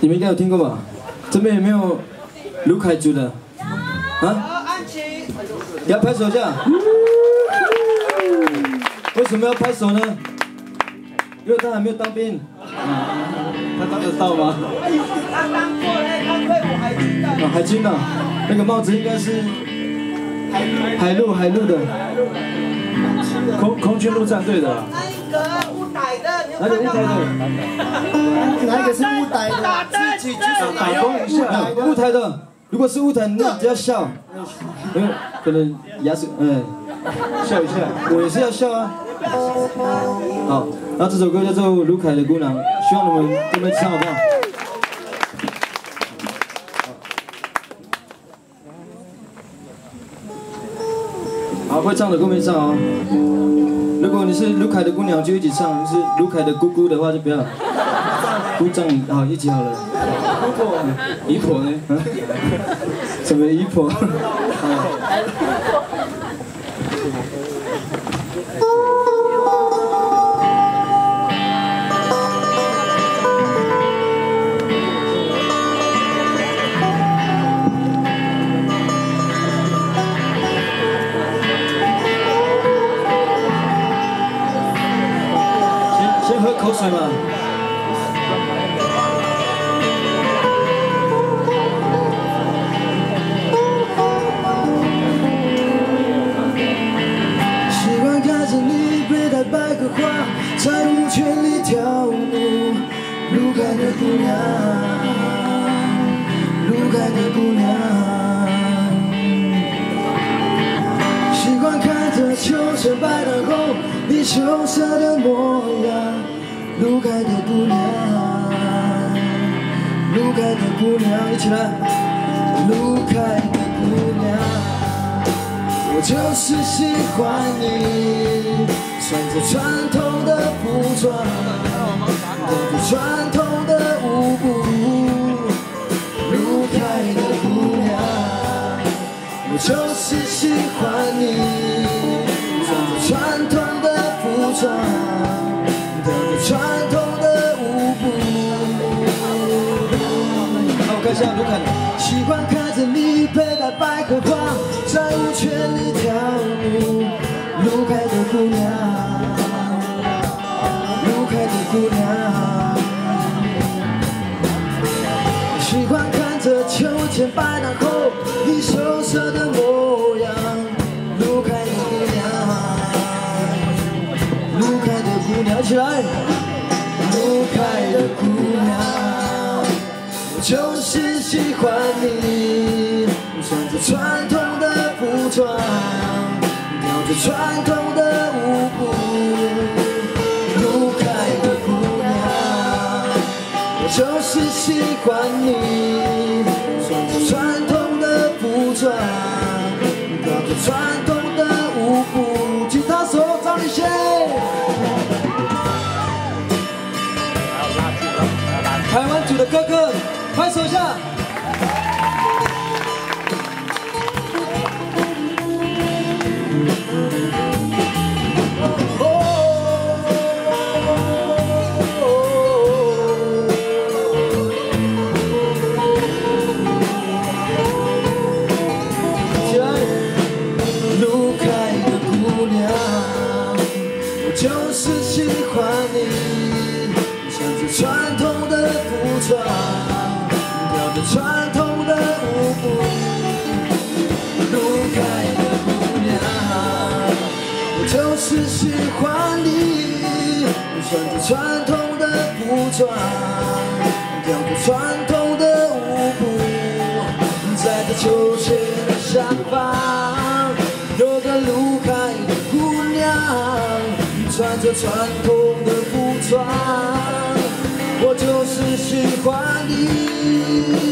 你们应该有听过吧？这边有没有卢凯族的？啊？要拍手一下。为什么要拍手呢？因为他还没有当兵。他当得到吗？他当过嘞，他退伍海军的。啊，海军的，那个帽子应该是海陆海陆的，空空军陆战队的。那个乌台的，哪个乌台的？哪个是乌台的？自己举手打光一下。舞台的，如果是舞台，那只要笑，因为可能牙齿，嗯，笑一下，我也是要笑啊。好，那这首歌叫做《卢凯的姑娘》，希望你们跟我们唱好不好？好，会唱的跟我们唱啊！如果你是卢凯的姑娘，就一起唱；是卢凯的姑姑的话，就不要。鼓掌，好，一起好了。姑婆，姨婆呢？什么姨婆？先先喝口水嘛。你佩戴百合花，在舞圈里跳舞，卢凯的姑娘，卢凯的姑娘。习惯看着秋千摆荡后你羞涩的模样，卢凯的姑娘，卢凯的姑娘，一起来，卢凯的姑娘。我就是喜欢你，穿着传统的服装，跳着传统的舞步，卢凯的姑娘。我就是喜欢你，穿着传统的服装，跳着传统的舞步。好，我看一下卢凯，喜欢看着你佩戴百合花，在舞圈里跳舞。卢凯的姑娘，起来，卢凯的姑娘。我就是喜欢你，穿着传统的服装，跳着传统的舞步。卢凯的姑娘，我就是喜欢你，穿着传统的服装，跳着传统快收下。就是喜欢你，穿着传统的服装，跳着传统的舞步，在这秋千的上方，有个卢凯的姑娘，穿着传统的服装，我就是喜欢你。